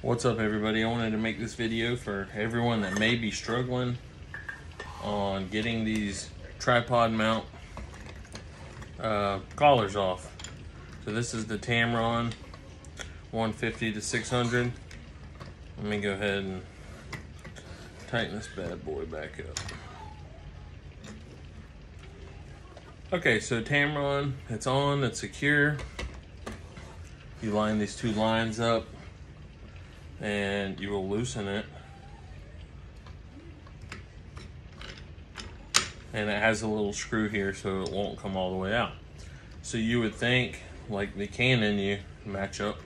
What's up everybody? I wanted to make this video for everyone that may be struggling on getting these tripod mount uh, collars off. So this is the Tamron 150 to 600. Let me go ahead and tighten this bad boy back up. Okay, so Tamron, it's on, it's secure. You line these two lines up and you will loosen it. And it has a little screw here so it won't come all the way out. So you would think, like the Canon, you match up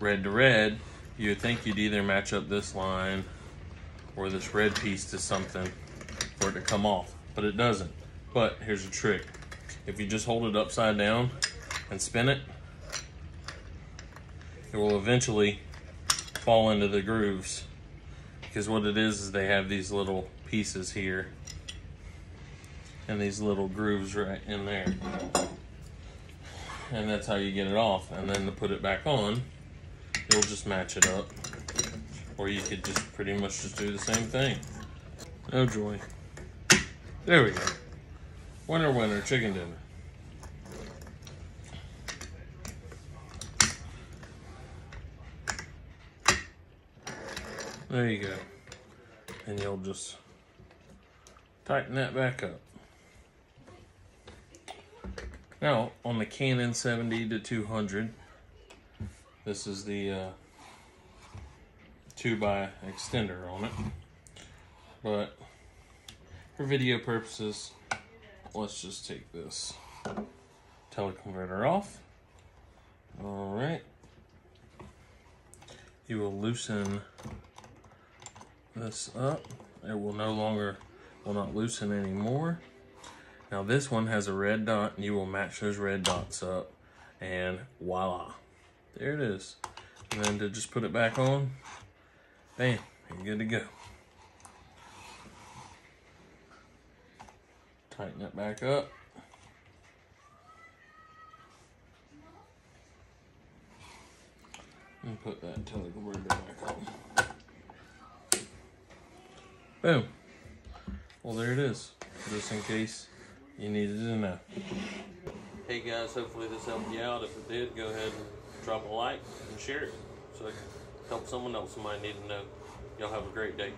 red to red, you would think you'd either match up this line or this red piece to something for it to come off, but it doesn't. But here's a trick. If you just hold it upside down and spin it, it will eventually fall into the grooves. Because what it is is they have these little pieces here. And these little grooves right in there. And that's how you get it off. And then to put it back on you'll just match it up. Or you could just pretty much just do the same thing. Oh joy. There we go. Winner winner chicken dinner There you go. And you'll just tighten that back up. Now, on the Canon 70 to 200, this is the uh, 2 by extender on it. But for video purposes, let's just take this teleconverter off. All right. You will loosen this up. It will no longer, will not loosen anymore. Now this one has a red dot and you will match those red dots up and voila. There it is. And then to just put it back on, bam, you're good to go. Tighten it back up. And put that teleconverter back on. Boom. Well, there it is. Just in case you needed to know. Hey guys, hopefully this helped you out. If it did, go ahead and drop a like and share it so it can help someone else who might need to know. Y'all have a great day.